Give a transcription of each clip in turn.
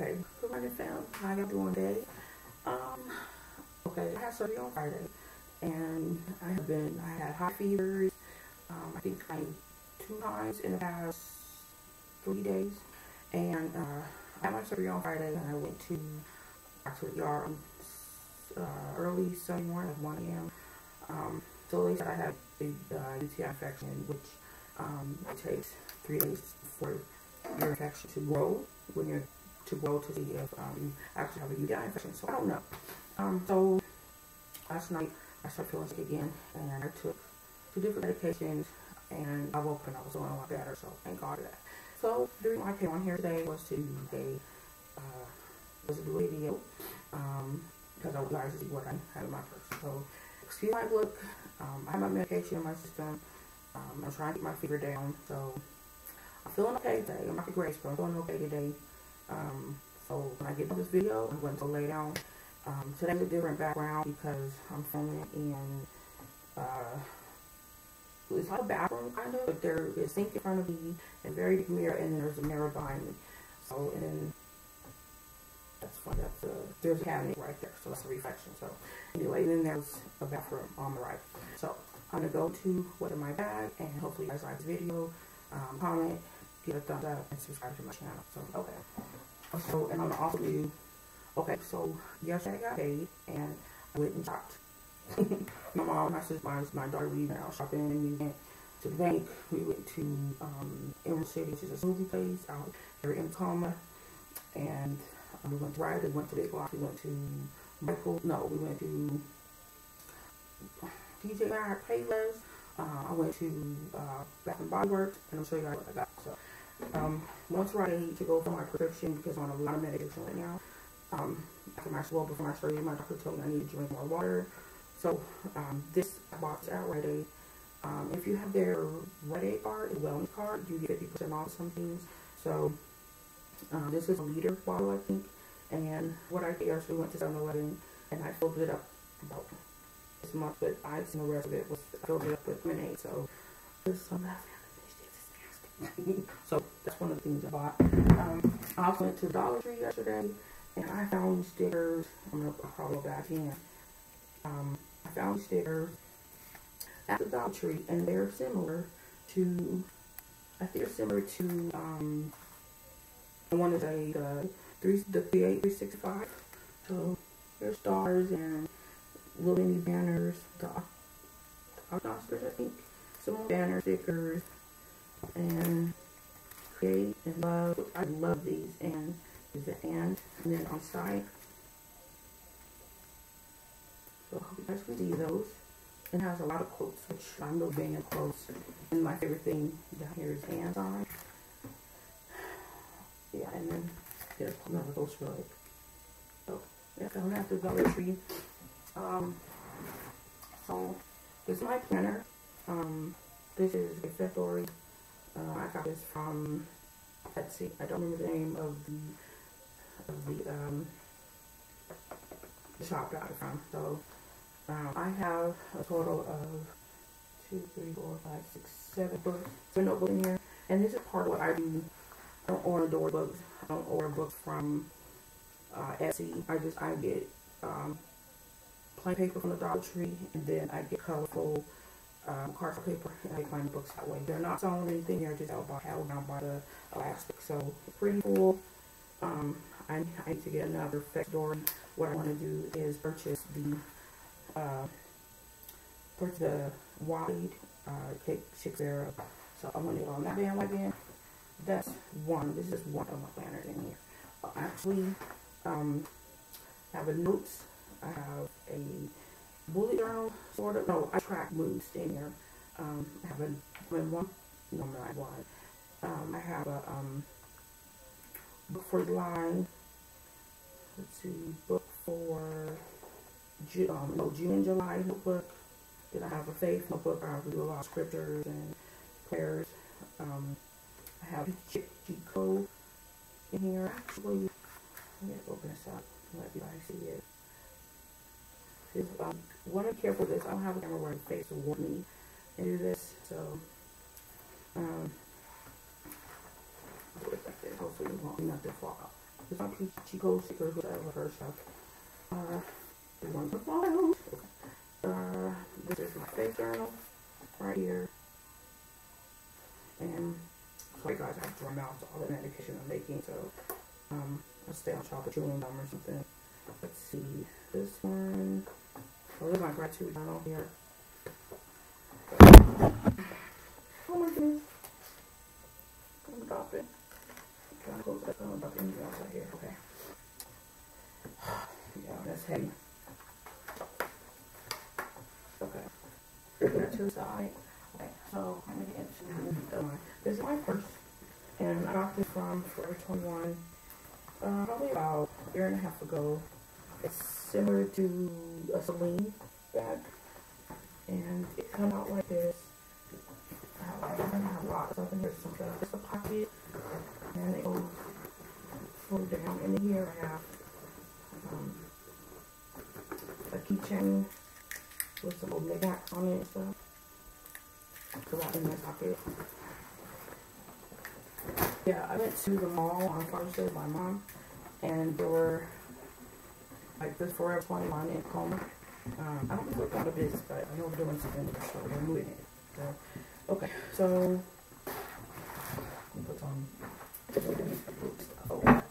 Okay, good morning, fam. How y'all doing today? Um, okay, I had surgery on Friday, and I have been, I had high fevers, um, I think like two times in the past three days, and uh, I had my surgery on Friday, and I went to to ER on uh, early Sunday morning at 1 a.m. Um, so they said I had a uh, UTI infection, which um, takes three days for your infection to grow when you're to grow to see if um, you actually have a UTI infection. So I don't know. Um, so last night I started feeling sick again, and I took two different medications, and I woke up and I was doing a lot better. So thank God for that. So the reason I came on here today was to do a uh, was to do a video um, because I would like to see what I had in my purse. So excuse my look. Um, I have my medication in my system. Um, I'm trying to get my fever down. So I'm feeling okay today. I'm not the greatest, but I'm feeling okay today. Um, so when I get to this video, I'm going to lay down. Um, today's a different background because I'm filming in, uh, it's like a bathroom kind of, but there is sink in front of me, and very big mirror, and there's a mirror behind me. So, and then, that's fun, that's a, there's a cabinet right there, so that's a reflection. So, anyway, then there's a bathroom on the right. So, I'm to go to what's in my bag, and hopefully you guys like this video, um, comment, give a thumbs up, and subscribe to my channel. So, okay. So, and I'm also do, okay, so yesterday I got paid and I went and shopped. my mom, my sister, my, my daughter, we went out shopping and we went to the bank. We went to um, Emerald City, which is a smoothie place out here in Tacoma. And um, we went to Rite Aid, we went to Big Lots, we went to Michael, no, we went to TJ Maxx, Payless. Uh, I went to uh, Bath and Body Works, and I'll show you guys what I got. So, um, once need to go for my prescription because I'm on a lot of medication right now. Um, after my well before my surgery, my doctor told me I need to drink more water. So um, this box at Rite Aid. Um, if you have their Rite Aid card, wellness card, you get 50% off some things. So um, this is a liter bottle, I think. And what I did yesterday, went to 7-Eleven and I filled it up about this month, but I seen the rest of it was I filled it up with lemonade. So there's some left so that's one of the things I bought. Um, I also went to Dollar Tree yesterday and I found stickers. I'm gonna probably go back in. Um, I found stickers at the Dollar Tree and they're similar to, I think they're similar to, um, the one is a, the, three, the 365. So there's stars and little mini banners, the Oscars, I think. Some banner stickers and create and love. I love these and is the and and then on side. So I hope you guys can see those. It has a lot of quotes, which I'm no big in quotes. And my favorite thing down here is hands on. Yeah, and then there's another ghost rug. So yeah, I'm at the Dollar Tree. Um, so this is my planner. Um, this is a uh, I got this from Etsy. I don't remember the name of the of the um, shop I got it from. So um, I have a total of two, three, four, five, six, seven books, seven notebooks in here. And this is part of what I do. I don't order door books. I don't order books from uh, Etsy. I just I get um, plain paper from the Dollar Tree, and then I get colorful um, cardstock paper and I find books that way. They're not sewn or anything, they're just held, by, held down by the elastic. So pretty cool. Um, I, I need to get another flex door. What I want to do is purchase the uh, purchase the wide uh, cake era. So I'm gonna get on that bandwagon. That's one. This is one of my planners in here. Uh, actually, um, I have a notes. I have a bullet journal, sort of. No, I track moves in here. Um, I have a when one, no, not one. Um, I have a um, book for July. Let's see, book for June, um, no, June, July notebook. Then I have a faith notebook. I do a lot of scriptures and prayers. Um, I have cheat code in here. Actually, let me open this up. Let everybody see it. If um, want to care for this, I don't have a camera where my face will warn me and do this, so um. Hopefully, it won't nothing fall out. Is my Chico stickers, whatever her stuff. Uh, this one's the files. Uh, this is my face journal right here. And sorry guys, I have to run out all the medication I'm making, so um, I'll stay on top of chewing gum or something. Let's see, this one. Oh, this is my gratitude journal here. Oh my goodness. I'm dropping. Trying to close that phone about anything else out here. Okay. Yeah, that's heavy. Okay. To the side. Okay, so I'm gonna get into this is my purse. And I got this from Forever 21 uh, probably about a year and a half ago. It's similar to a Celine bag. And it comes out like this. I I have a lot of stuff in here. Some. It's a pocket. And it goes fold down. And here I have um, a keychain with some old knickknacks on it and stuff. So that in my pocket. Yeah, I went to the mall on Father's Day with my mom, and there were like this Forever 21 in Coma. Um, I don't think know what kind of is, but I know we're doing something so. We're moving it. So, okay, so put some. Oh. I'm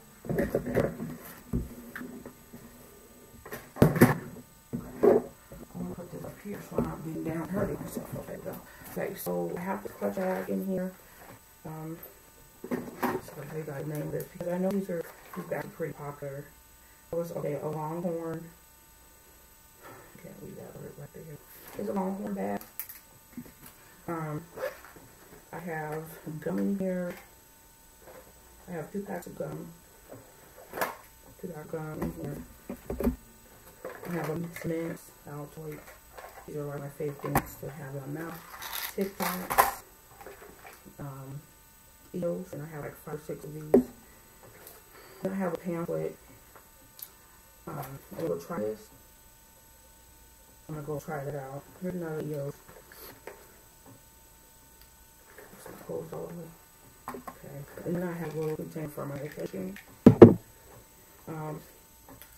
gonna put this up here so I'm not being down hurting myself. Okay, go. Okay, so I have the clutch bag in here. Um, so I'll tell you guys the name this because I know these are these bags are pretty popular. Was okay, a longhorn. Can't leave that right there. It's a longhorn bag. Um, I have gum in here. I have two packs of gum. Two packs gum in here. I have a mints, Altoid. These are like my favorite things to have in my mouth. Tic Tacs. Um, Eels, and I have like five or six of these. Then I have a pamphlet. Um, I'm gonna try this. I'm gonna go try it out. Here's another. Some clothes all over. Okay, and then I have a little container for my medication. Um,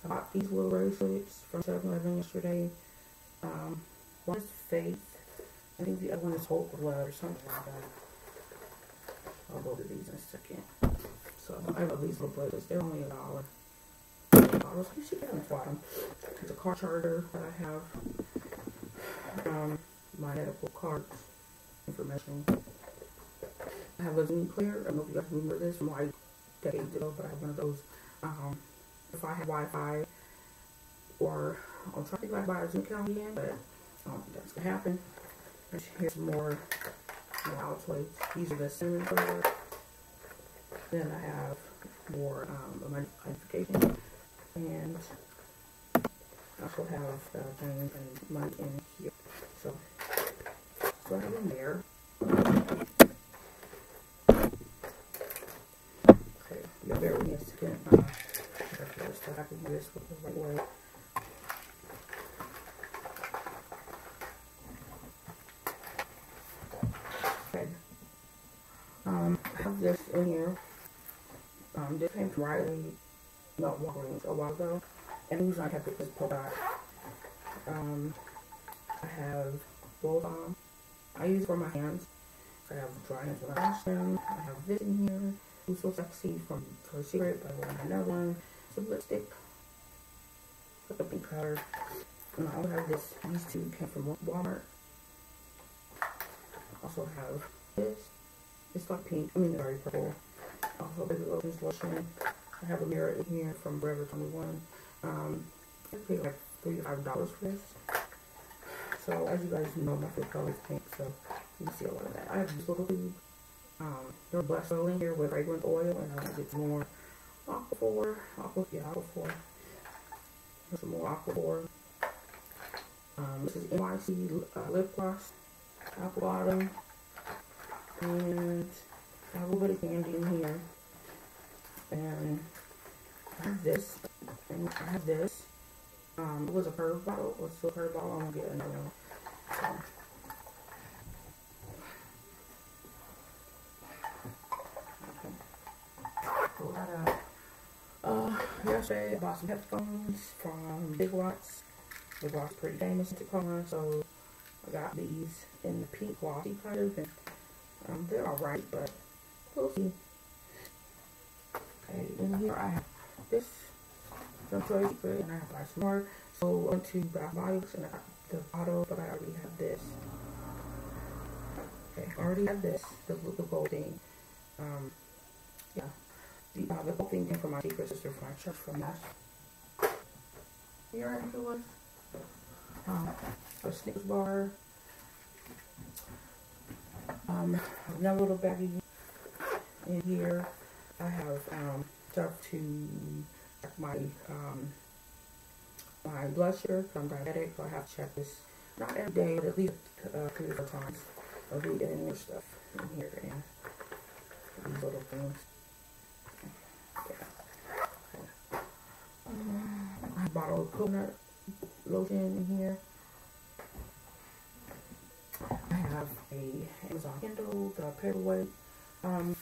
I bought these little bracelets from 7-Eleven yesterday. Um, one is Faith. I think the other one is Hope Love or something like that. I'll go to these in a second. So I love these little bracelets. They're only a dollar. Dollars. You see that on the bottom. It's a car charger that I have. Um, my medical cards information. I have a Zune player. I don't know if you guys remember this from like decades ago, but I have one of those. Um, if I have Wi-Fi, or I'll try to go buy a Zune account again, but I don't think that's gonna happen. Here's more Altoids. These are the cinnamon flavor. Then I have more um, my identification, and I also have uh, James and money in here. So, have in there. Okay, you bear with me a second. Uh, I can do this the right way. Okay. Um, I have this in here. Um, this came from Riley, not Walgreens, a while ago. And the reason I kept it is polka Um, I have roll balm. I use it for my hands. I have dry hands when I wash them. I have this in here. Who's So Sexy from Victoria's Secret, but I want another one. Some lipstick. Like a pink color. And I also have this. These two came from Walmart. Also have this. It's like pink. I mean, very purple. Also, Baby lotion. I have a mirror in here from Forever 21. Um, I paid like three to five dollars for this. So as you guys know, my favorite color is pink, so you can see a lot of that. I have tube. Um, there's blessed oil in here with fragrant oil, and I get some more Aquaphor. Aqua, yeah, Aquaphor. Some more Aquaphor. Um, this is NYC uh, lip gloss, apple bottom, and I have a little bit of candy in here. And I have this, and I have this. Um, it was a curve bottle, it was still a curve bottle. I'm gonna get another one. So. That yesterday I bought some headphones from Big Lots. Big Lots pretty famous in Tacoma, so I got these in the pink glossy kind of, and um, they're alright, but we'll see. Okay, in here I have this from Choice Secret, and I have buy some more. So I went to Bath Bodies, and I got the bottle, but I already have this. Okay, I already have this, the, the gold thing. Um, yeah. The, uh, the gold thing came from my secret sister from my church from Mass. You already who was? Um, a Snickers bar. Um, another little baggie in here. I have um, stuff to my um, my blood sugar. I'm diabetic, so I have to check this not every day, but at least uh, three or four times. I'll be getting new stuff in here and these little things. Yeah. Um, I bought a coconut lotion in here. I have a Amazon Kindle, the Paperwhite. Um,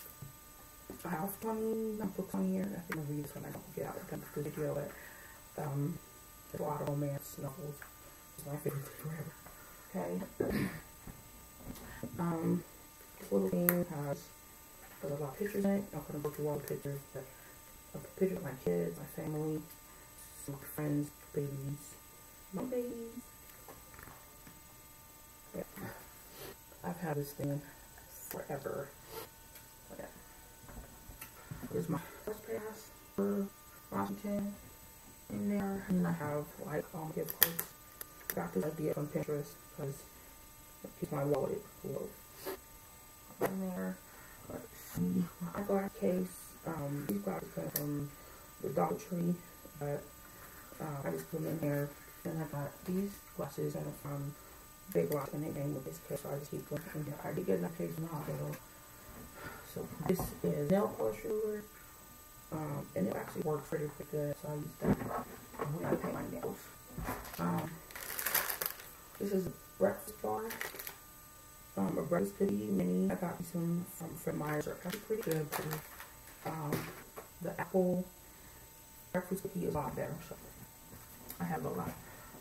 I have 20 books on here. I think I'll read this one. I don't get out the video, but um, there's a lot of romance novels. It's my favorite forever. Okay. um, this little thing has a lot of pictures in it. I'm gonna go through all the pictures. But, uh, pictures of my kids, my family, some friends, babies, my babies. Yeah. I've had this thing forever. Here's my first pass for Washington in there. And I have like all gift cards. Got this idea from Pinterest because keeps my wallet full. In there. Let's see. My glass case. Um, these glasses come from the Dollar Tree, but uh, I just put them in there. Then I got these glasses that are from Big Rock, and they came with this case, so I just keep them in there. I did get enough case the hospital. So this is nail polish remover. Um, and it actually works pretty, pretty good, so I use that when I paint my nails. Um, this is a breakfast bar. Um, a breakfast cookie mini. I got some from Fred Meyer's. They're pretty good too. Um, the apple breakfast cookie is a lot better, so I have a lot.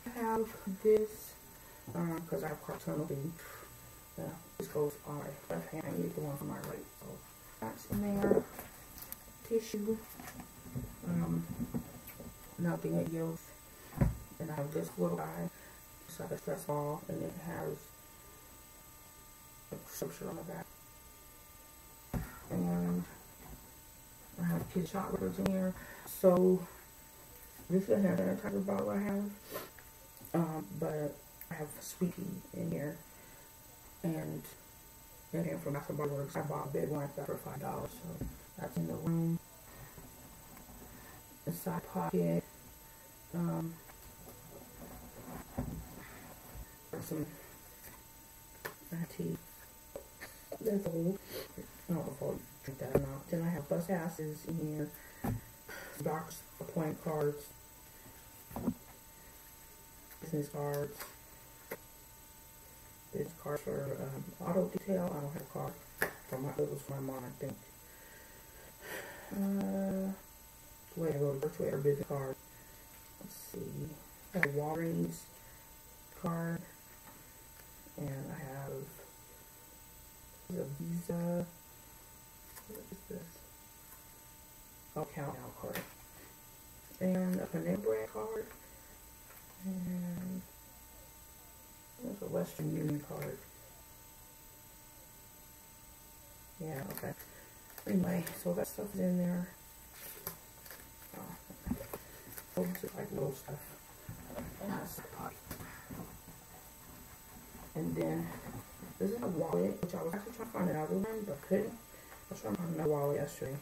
I have this, um, because I have cartoon vision. Yeah, this goes on my left hand. I need the one on my right, so that's in there tissue. Um, nothing yields. And I have this little guy. It's like a stress ball, and it has a scripture on the back. And I have kid records in here. So this is a hand sanitizer bottle I have. Um, but I have Sweetie in here. And it came from Body Works. I bought a big one for five dollars. So that's in the room. The side pocket. Um, some tea. That's all. I don't know if I'll drink that or not. Then I have bus passes in here. Doctor's appointment cards. Business cards. Business cards for um, auto detail. I don't have a card. For my, it was for my mom, I think. Uh, where I go to virtual air business card. Let's see. I have a Walgreens card. And I have a Visa. What is this? Oh, count out card. And a Panera Bread card. And there's a Western Union card. Yeah, okay. Anyway, so that stuff is in there. Oh, oh this like little stuff. And that's a pot. And then this is a wallet, which I was actually trying to find another one, but couldn't. I was trying to find another wallet yesterday.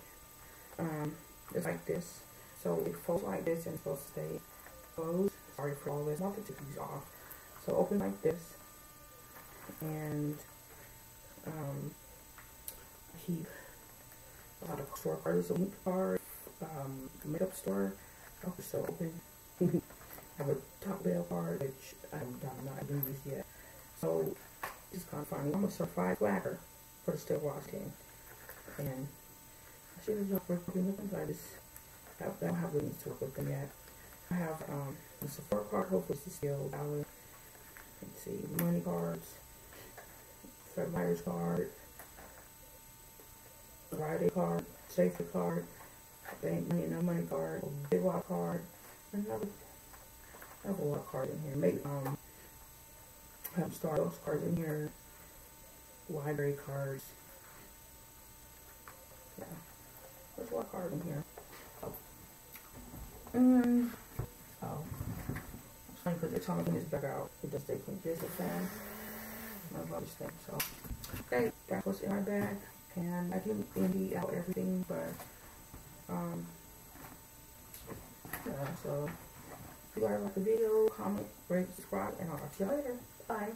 Um, it's like this. So it folds like this and it's supposed to stay closed. Sorry for all this. Not to take these off. So open like this. And um, keep a lot of store cards. a link card, um, makeup store. Oh, so open. I have a Top Bell card, which I'm, I'm not used yet. So it's kind of funny. I'm a certified swagger for the Still Watch team. And I should have just worked with them, but I just I don't have any to work with them yet. I have um, the Sephora card. Hopefully, it's still valid. Let's see, money cards, Fred Meyers card, Friday card, safety card, bank money, no money card, big walk card, another. I have a lot of in here. Maybe um, have Starbucks cards in here, library cards. Yeah, there's a lot of cards in here. Oh. And oh, because they're telling me this back out. It does take me just a fan. Love this thing. So, okay, that's what's in my bag. And I didn't empty out everything, but um, yeah. So, if you guys like the video, comment, rate, subscribe, and I'll talk to you later. Bye.